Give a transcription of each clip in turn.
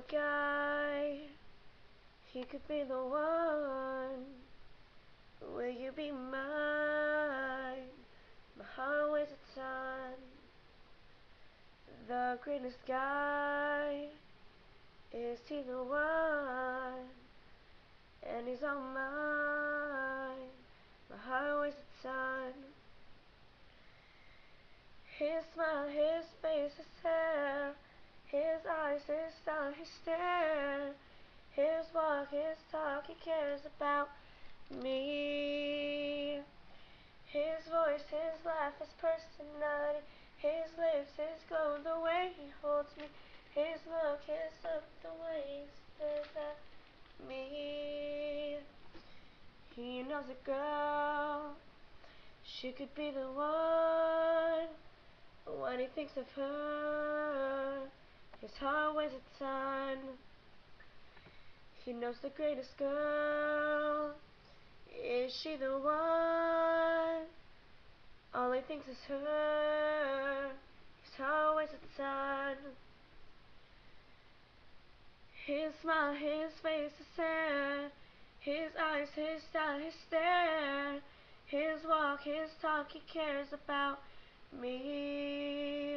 a guy, he could be the one. Will you be mine? My heart weighs a ton. The greenest guy, is he the one? And he's all mine. My heart weighs a ton. His smile, his face, his hair, his eyes, his style, his stare, his walk, his talk, he cares about me. His voice, his laugh, his personality, his lips, his glow, the way he holds me, his look, his look, the way he stares at me. He knows a girl, she could be the one. When he thinks of her, heart weighs a ton. He knows the greatest girl. Is she the one? All he thinks is her. Heart weighs a ton. His smile, his face, his hair, his eyes, his style, his stare, his walk, his talk, he cares about me.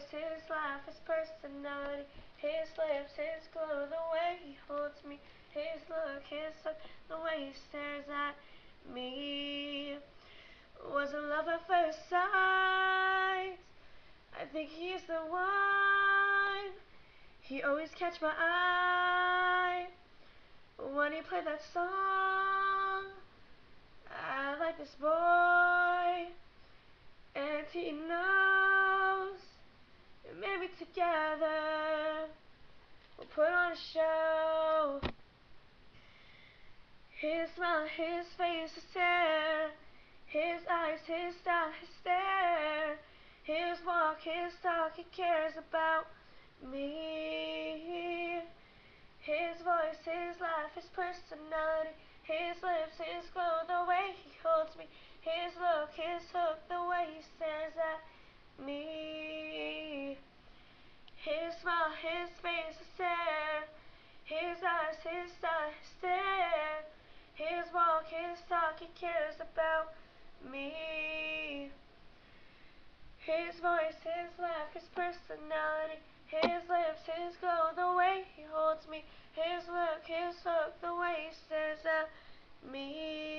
His voice, his personality, his lips, his glow, the way he holds me, his look, his look, the way he stares at me. Was it love at first sight? I think he's the one. He always catch my eye when he played that song. I like this boy, together we'll put on a show. His smile, his face, his hair, his eyes, his style, his stare, his walk, his talk, he cares about me. His voice, his laugh, his personality, his lips, his his talk, he cares about me. His voice, his laugh, his personality, his lips, his glow, the way he holds me, his look, his hook, the way he stares at me.